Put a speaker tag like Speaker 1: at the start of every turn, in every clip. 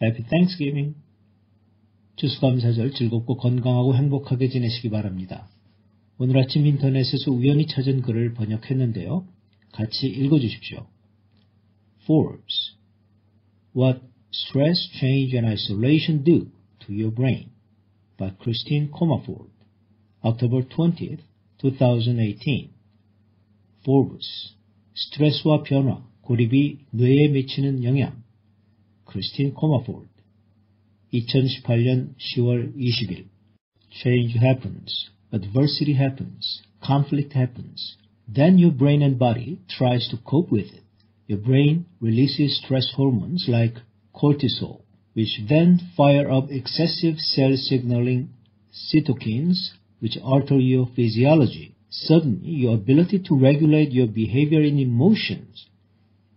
Speaker 1: Happy Thanksgiving. 추수감사절 즐겁고 건강하고 행복하게 지내시기 바랍니다. 오늘 아침 인터넷에서 우연히 찾은 글을 번역했는데요. 같이 읽어주십시오. Forbes. What stress, change, and isolation do to your brain by Christine Comerford. October 20th, 2018. Forbes. 스트레스와 변화, 고립이 뇌에 미치는 영향. 크리스틴 코마포드 2018년 10월 20일 Change happens, adversity happens, conflict happens. Then your brain and body tries to cope with it. Your brain releases stress hormones like cortisol, which then fire up excessive cell signaling cytokines, which alter your physiology. Suddenly, your ability to regulate your behavior and emotions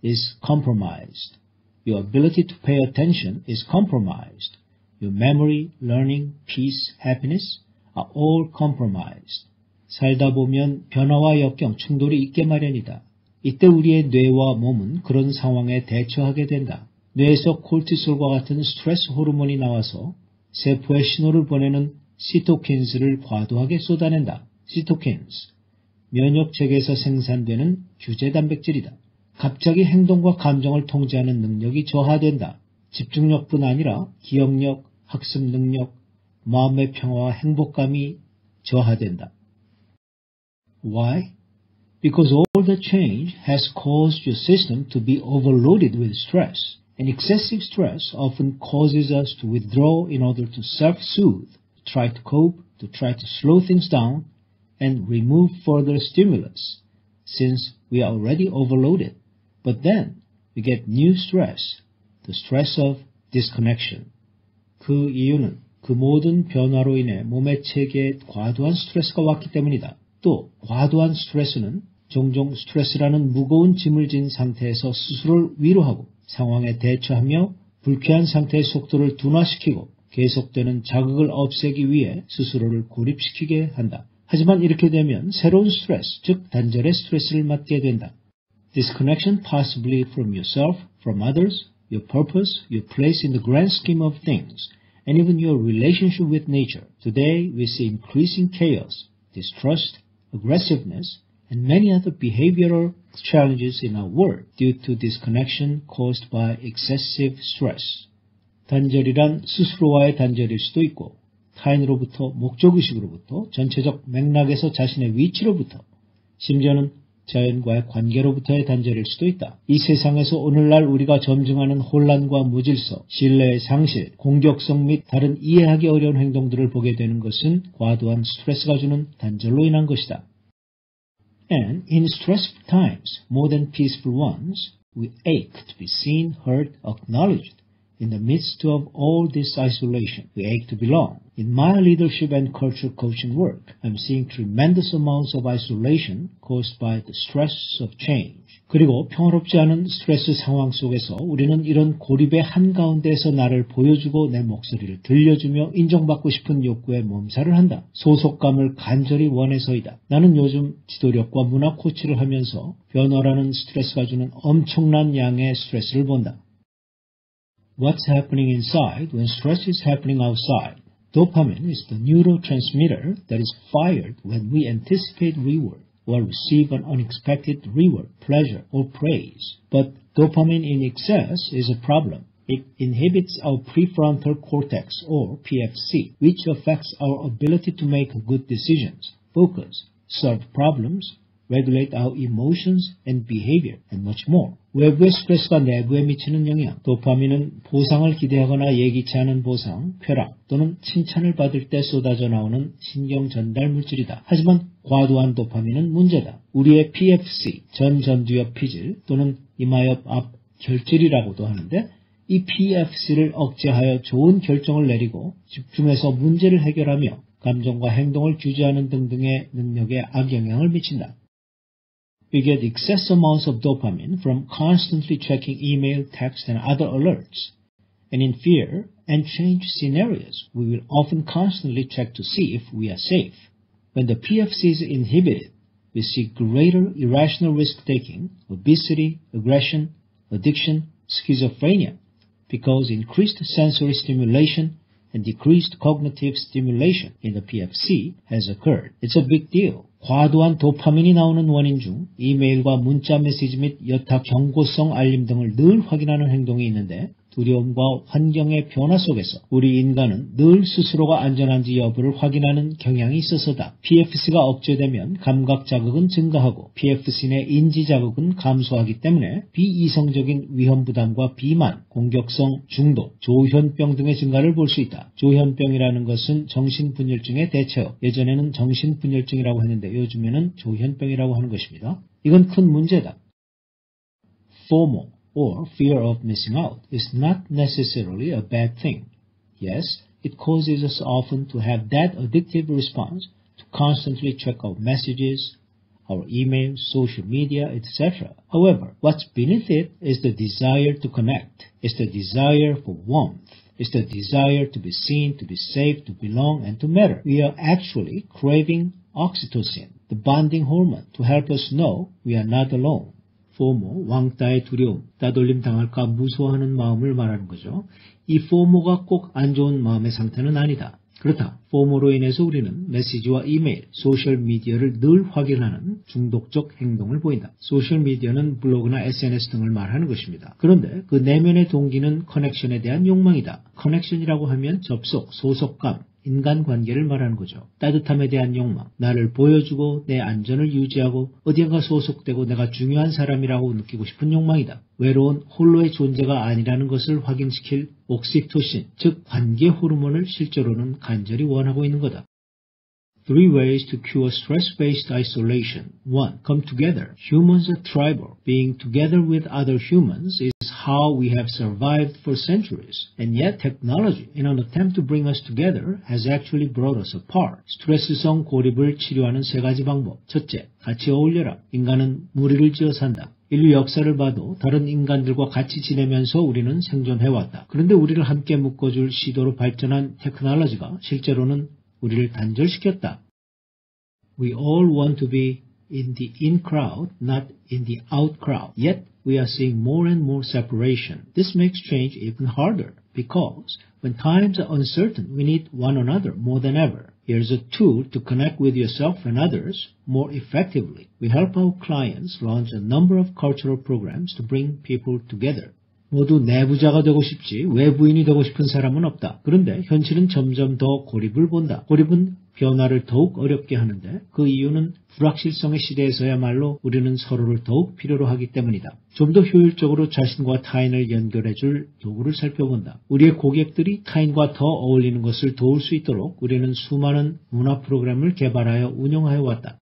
Speaker 1: is compromised. Your ability to pay attention is compromised. Your memory, learning, peace, happiness are all compromised. 살다 보면 변화와 역경, 충돌이 있게 마련이다. 이때 우리의 뇌와 몸은 그런 상황에 대처하게 된다. 뇌에서 콜티솔과 같은 스트레스 호르몬이 나와서 세포에 신호를 보내는 시토킨스를 과도하게 쏟아낸다. 시토킨스, 면역 체계에서 생산되는 규제 단백질이다. 갑자기 행동과 감정을 통제하는 능력이 저하된다. 집중력뿐 아니라 기억력, 학습 능력, 마음의 평화와 행복감이 저하된다. Why? Because all the change has caused your system to be overloaded with stress. And excessive stress often causes us to withdraw in order to self-soothe, to try to cope, to try to slow things down, and remove further stimulus, since we are already overloaded. But then we get new stress, the stress of disconnection. 그 이유는 그 모든 변화로 인해 몸의 체계에 과도한 스트레스가 왔기 때문이다. 또 과도한 스트레스는 종종 스트레스라는 무거운 짐을 진 상태에서 스스로를 위로하고 상황에 대처하며 불쾌한 상태의 속도를 둔화시키고 계속되는 자극을 없애기 위해 스스로를 고립시키게 한다. 하지만 이렇게 되면 새로운 스트레스, 즉 단절의 스트레스를 맞게 된다. Disconnection possibly from yourself, from others, your purpose, your place in the grand scheme of things, and even your relationship with nature. Today we see increasing chaos, distrust, aggressiveness, and many other behavioral challenges in our world due to disconnection caused by excessive stress. 단절이란 스스로와의 단절일 수도 있고 타인으로부터 목적의식으로부터 전체적 맥락에서 자신의 위치로부터 심지어는 자연과의 관계로부터의 단절일 수도 있다. 이 세상에서 오늘날 우리가 점증하는 혼란과 무질서, 신뢰의 상실, 공격성 및 다른 이해하기 어려운 행동들을 보게 되는 것은 과도한 스트레스가 주는 단절로 인한 것이다. And in stressful times, more than peaceful ones, we ache to be seen, heard, acknowledged. In the midst of all this isolation, we ache to belong. In my leadership and culture coaching work, I'm seeing tremendous amounts of isolation caused by the stress of change. 그리고 평화롭지 않은 스트레스 상황 속에서 우리는 이런 고립의 한가운데에서 나를 보여주고 내 목소리를 들려주며 인정받고 싶은 욕구에 몸살을 한다. 소속감을 간절히 원해서이다. 나는 요즘 지도력과 문화 코치를 하면서 변화라는 스트레스가 주는 엄청난 양의 스트레스를 본다. What's happening inside when stress is happening outside? Dopamine is the neurotransmitter that is fired when we anticipate reward or receive an unexpected reward, pleasure, or praise. But dopamine in excess is a problem. It inhibits our prefrontal cortex or PFC, which affects our ability to make good decisions, focus, solve problems, regulate our emotions and behavior, and much more. 외부의 스트레스가 내부에 미치는 영향, 도파민은 보상을 기대하거나 예기치 않은 보상, 쾌락 또는 칭찬을 받을 때 쏟아져 나오는 신경 전달 물질이다. 하지만 과도한 도파민은 문제다. 우리의 PFC, 전전두엽 피질 또는 이마엽 앞 결질이라고도 하는데 이 PFC를 억제하여 좋은 결정을 내리고 집중해서 문제를 해결하며 감정과 행동을 규제하는 등등의 능력에 악영향을 미친다. We get excess amounts of dopamine from constantly checking email, text, and other alerts. And in fear and change scenarios, we will often constantly check to see if we are safe. When the PFC is inhibited, we see greater irrational risk taking, obesity, aggression, addiction, schizophrenia, because increased sensory stimulation and decreased cognitive stimulation in the PFC has occurred. It's a big deal. 과도한 도파민이 나오는 원인 중 이메일과 문자 메시지 및 여타 경고성 알림 등을 늘 확인하는 행동이 있는데 두려움과 환경의 변화 속에서 우리 인간은 늘 스스로가 안전한지 여부를 확인하는 경향이 있어서다. PFC가 억제되면 감각 자극은 증가하고 PFC 내 인지 자극은 감소하기 때문에 비이성적인 위험 부담과 비만, 공격성, 중독, 조현병 등의 증가를 볼 수 있다. 조현병이라는 것은 정신분열증의 대체어, 예전에는 정신분열증이라고 했는데 요즘에는 조현병이라고 하는 것입니다. 이건 큰 문제다. FOMO or fear of missing out is not necessarily a bad thing. Yes, it causes us often to have that addictive response to constantly check our messages, our emails, social media, etc. However, what's beneath it is the desire to connect. It's the desire for warmth. It's the desire to be seen, to be safe, to belong, and to matter. We are actually craving oxytocin, the bonding hormone, to help us know we are not alone. FOMO, 왕따의 두려움, 따돌림 당할까 무서워하는 마음을 말하는 거죠. 이 FOMO가 꼭 안 좋은 마음의 상태는 아니다. 그렇다. FOMO로 인해서 우리는 메시지와 이메일, 소셜미디어를 늘 확인하는 중독적 행동을 보인다. 소셜미디어는 블로그나 SNS 등을 말하는 것입니다. 그런데 그 내면의 동기는 connection에 대한 욕망이다. connection이라고 하면 접속, 소속감, 인간관계를 말하는 거죠. 따뜻함에 대한 욕망, 나를 보여주고 내 안전을 유지하고 어디엔가 소속되고 내가 중요한 사람이라고 느끼고 싶은 욕망이다. 외로운 홀로의 존재가 아니라는 것을 확인시킬 옥시토신, 즉 관계 호르몬을 실제로는 간절히 원하고 있는 거다. Three ways to cure stress-based isolation. 1. Come together. Humans are tribal. Being together with other humans is how we have survived for centuries. And yet technology, in an attempt to bring us together, has actually brought us apart. 스트레스성 고립을 치료하는 세 가지 방법. 첫째, 같이 어울려라. 인간은 무리를 지어 산다. 인류 역사를 봐도 다른 인간들과 같이 지내면서 우리는 생존해왔다. 그런데 우리를 함께 묶어줄 시도로 발전한 테크놀로지가 실제로는 우리를 단절시켰다. We all want to be in the in crowd, not in the out crowd. Yet we are seeing more and more separation. This makes change even harder because when times are uncertain, we need one another more than ever. Here's a tool to connect with yourself and others more effectively. We help our clients launch a number of cultural programs to bring people together. 모두 내부자가 되고 싶지 외부인이 되고 싶은 사람은 없다. 그런데 현실은 점점 더 고립을 본다. 고립은 변화를 더욱 어렵게 하는데 그 이유는 불확실성의 시대에서야말로 우리는 서로를 더욱 필요로 하기 때문이다. 좀 더 효율적으로 자신과 타인을 연결해 줄 도구를 살펴본다. 우리의 고객들이 타인과 더 어울리는 것을 도울 수 있도록 우리는 수많은 문화 프로그램을 개발하여 운영하여 왔다.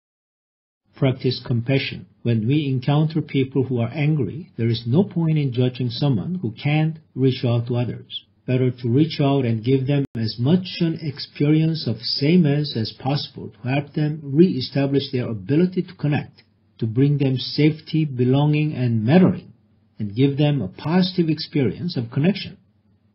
Speaker 1: Practice compassion. When we encounter people who are angry, there is no point in judging someone who can't reach out to others. Better to reach out and give them as much an experience of sameness as possible to help them re-establish their ability to connect, to bring them safety, belonging, and mattering, and give them a positive experience of connection,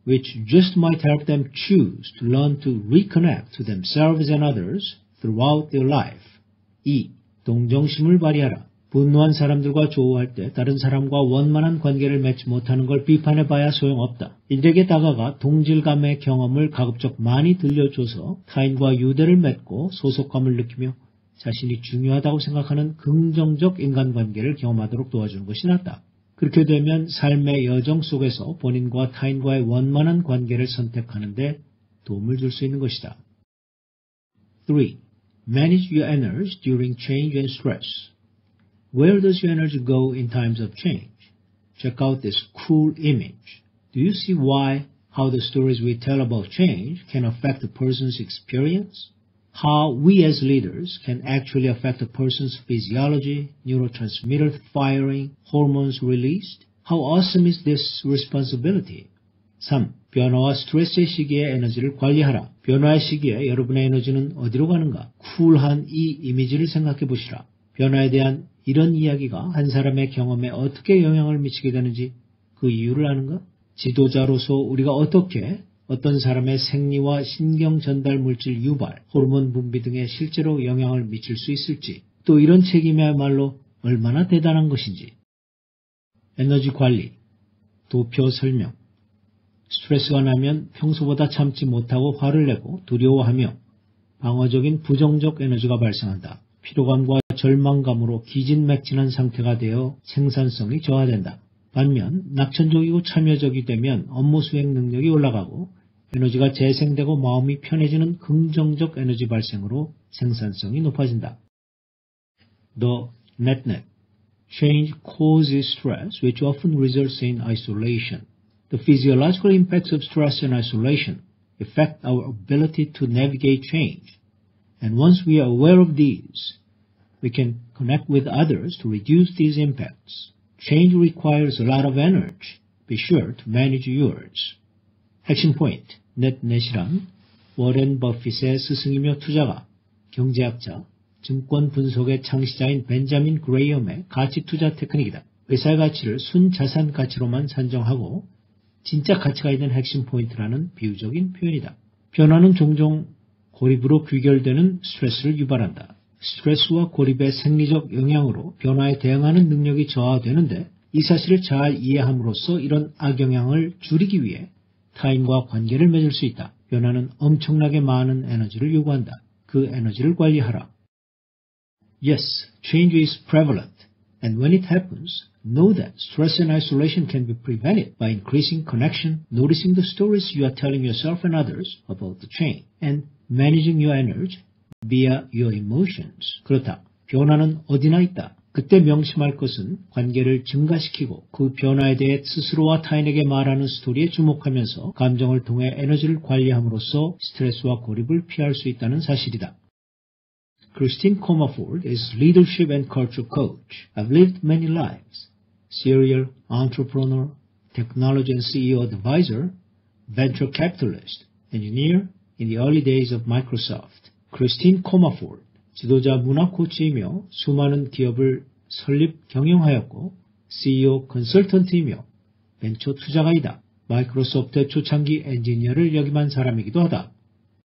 Speaker 1: which just might help them choose to learn to reconnect to themselves and others throughout their life. E. 동정심을 발휘하라. 분노한 사람들과 조우할 때 다른 사람과 원만한 관계를 맺지 못하는 걸 비판해 봐야 소용없다. 이들에게 다가가 동질감의 경험을 가급적 많이 들려줘서 타인과 유대를 맺고 소속감을 느끼며 자신이 중요하다고 생각하는 긍정적 인간관계를 경험하도록 도와주는 것이 낫다. 그렇게 되면 삶의 여정 속에서 본인과 타인과의 원만한 관계를 선택하는데 도움을 줄 수 있는 것이다. 3. Manage your energy during change and stress. Where does your energy go in times of change? Check out this cool image. Do you see why, how the stories we tell about change can affect a person's experience? How we as leaders can actually affect a person's physiology, neurotransmitter firing, hormones released? How awesome is this responsibility? 3. 변화와 스트레스의 시기에 에너지를 관리하라. 변화의 시기에 여러분의 에너지는 어디로 가는가? 쿨한 이 이미지를 생각해 보시라. 변화에 대한 이런 이야기가 한 사람의 경험에 어떻게 영향을 미치게 되는지 그 이유를 아는가? 지도자로서 우리가 어떻게 어떤 사람의 생리와 신경 전달 물질 유발, 호르몬 분비 등에 실제로 영향을 미칠 수 있을지, 또 이런 책임이야말로 얼마나 대단한 것인지. 에너지 관리, 도표 설명, 스트레스가 나면 평소보다 참지 못하고 화를 내고 두려워하며 방어적인 부정적 에너지가 발생한다. 피로감과 절망감으로 기진맥진한 상태가 되어 생산성이 저하된다. 반면 낙천적이고 참여적이 되면 업무 수행 능력이 올라가고 에너지가 재생되고 마음이 편해지는 긍정적 에너지 발생으로 생산성이 높아진다. The net net change causes stress which often results in isolation. The physiological impacts of stress and isolation affect our ability to navigate change. And once we are aware of these, we can connect with others to reduce these impacts. Change requires a lot of energy. Be sure to manage yours. 핵심 포인트, 넷넷이란 워렌 버핏의 스승이며 투자가, 경제학자, 증권 분석의 창시자인 벤자민 그레이엄의 가치 투자 테크닉이다. 회사의 가치를 순자산 가치로만 산정하고 진짜 가치가 있는 핵심 포인트라는 비유적인 표현이다. 변화는 종종 고립으로 귀결되는 스트레스를 유발한다. 스트레스와 고립의 생리적 영향으로 변화에 대응하는 능력이 저하되는데 이 사실을 잘 이해함으로써 이런 악영향을 줄이기 위해 타인과 관계를 맺을 수 있다. 변화는 엄청나게 많은 에너지를 요구한다. 그 에너지를 관리하라. Yes, change is prevalent. And when it happens, know that stress and isolation can be prevented by increasing connection, noticing the stories you are telling yourself and others about the change, and managing your energy via your emotions. 그렇다. 변화는 어디나 있다. 그때 명심할 것은 관계를 증가시키고 그 변화에 대해 스스로와 타인에게 말하는 스토리에 주목하면서 감정을 통해 에너지를 관리함으로써 스트레스와 고립을 피할 수 있다는 사실이다. Christine Comerford is leadership and culture coach. I've lived many lives. Serial entrepreneur, technology and CEO advisor, venture capitalist, engineer in the early days of Microsoft. Christine Comerford, 지도자 문화 코치이며 수많은 기업을 설립 경영하였고 CEO 컨설턴트이며 벤처 투자가이다. 마이크로소프트의 초창기 엔지니어를 역임한 사람이기도 하다.